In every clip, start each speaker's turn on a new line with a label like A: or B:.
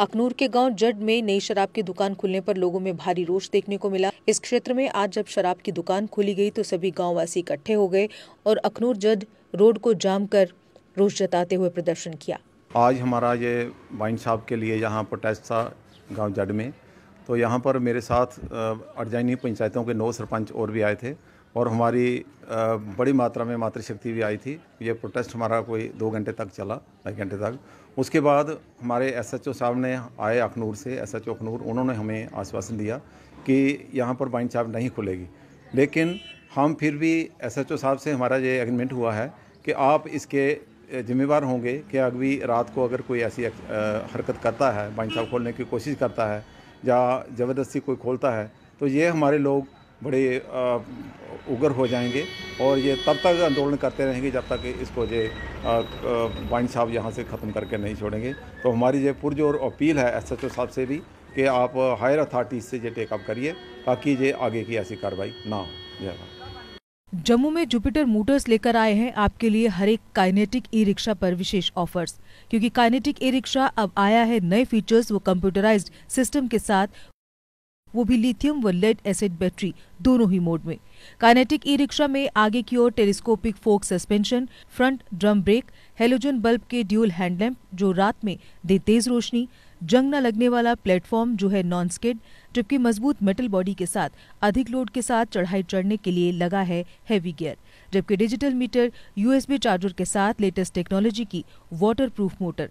A: अखनूर के गाँव जड में नई शराब की दुकान खुलने पर लोगों में भारी रोष देखने को मिला। इस क्षेत्र में आज जब शराब की दुकान खोली गई तो सभी गांववासी इकट्ठे हो गए और अखनूर जड रोड को जाम कर रोष जताते हुए प्रदर्शन किया।
B: आज हमारा ये वाइन शॉप के लिए यहाँ प्रोटेस्ट था गाँव जड में। तो यहाँ पर मेरे साथ अड़जाइनी पंचायतों के नौ सरपंच और भी आए थे। और हमारी बड़ी मात्रा में मातृशक्ति भी आई थी। ये प्रोटेस्ट हमारा कोई दो घंटे तक चला, ढाई घंटे तक। उसके बाद हमारे एसएचओ साहब ने आए अखनूर से, एसएचओ अखनूर, उन्होंने हमें आश्वासन दिया कि यहाँ पर वाइन शॉप नहीं खुलेगी। लेकिन हम फिर भी एसएचओ साहब से हमारा ये एग्रीमेंट हुआ है कि आप इसके जिम्मेवार होंगे कि अगली रात को अगर कोई ऐसी हरकत करता है, वाइन शॉप खोलने की कोशिश करता है या ज़बरदस्ती कोई खोलता है तो ये हमारे लोग बड़े उग्र हो जाएँगे और ये तब तक आंदोलन करते रहेंगे जब तक इसको जो वाइन साहब यहाँ से ख़त्म करके नहीं छोड़ेंगे। तो हमारी ये पुरजोर अपील है एस एच ओ साहब से भी कि आप हायर अथॉरिटीज से ये टेकअप करिए ताकि ये आगे की ऐसी कार्रवाई ना हो।
A: जम्मू में जुपिटर मोटर्स लेकर आए हैं आपके लिए हर एक काइनेटिक ई रिक्शा पर विशेष ऑफर्स। क्योंकि काइनेटिक ई रिक्शा अब आया है नए फीचर्स व कंप्यूटराइज्ड सिस्टम के साथ। वो भी लिथियम व लेड एसिड बैटरी दोनों ही मोड में। काइनेटिक ई रिक्शा में आगे की ओर telescopic fork suspension front drum brake halogen bulb के ड्यूल हैंडलैम्प जो रात में दे तेज रोशनी, जंग न लगने वाला प्लेटफॉर्म जो है नॉन स्किड जबकि मज़बूत मेटल बॉडी के साथ अधिक लोड के साथ चढ़ाई चढ़ने के लिए लगा है हैवी गियर जबकि डिजिटल मीटर यूएसबी चार्जर के साथ लेटेस्ट टेक्नोलॉजी की water proof motor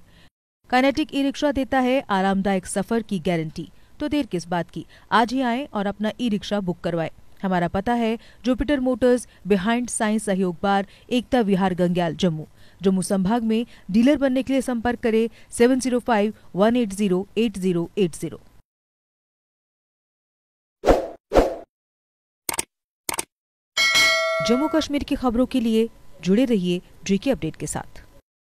A: Kinetic e rickshaw देता है आरामदायक सफ़र की गारंटी तो देर किस बात की? आज ही आए और अपना ई रिक्शा बुक करवाए। हमारा पता है, जुपिटर मोटर्स, बिहाइंड साइंस सहयोग बार, एकता विहार गंग्याल, जम्मू। जम्मू संभाग में डीलर बनने के लिए संपर्क करें, seven zero five one eight zero eight zero eight zero. Jammu Kashmir की खबरों के लिए जुड़े रहिए ड्रीके अपडेट के साथ।